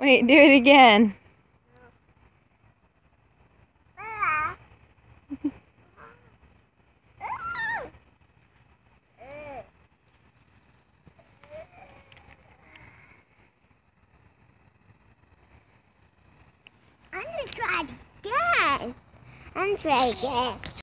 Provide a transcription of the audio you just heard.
Wait, do it again. I'm gonna try again. I'm gonna try again.